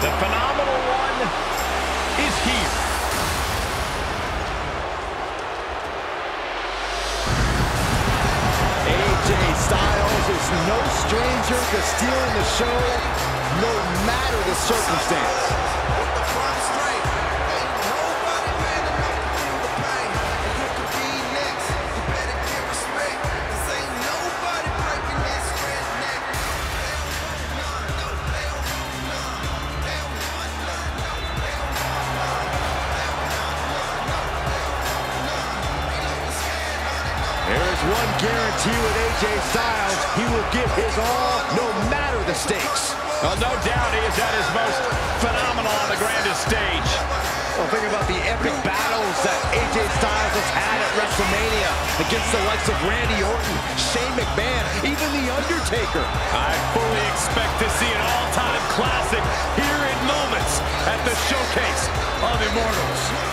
The phenomenal one is here. AJ Styles is no stranger to stealing the show, no matter the circumstance. One guarantee with AJ Styles. He will give his all, no matter the stakes. Well, no doubt he is at his most phenomenal on the grandest stage. Well, think about the epic battles that AJ Styles has had at WrestleMania against the likes of Randy Orton, Shane McMahon, even The Undertaker. I fully expect to see an all-time classic here in moments at the Showcase of Immortals.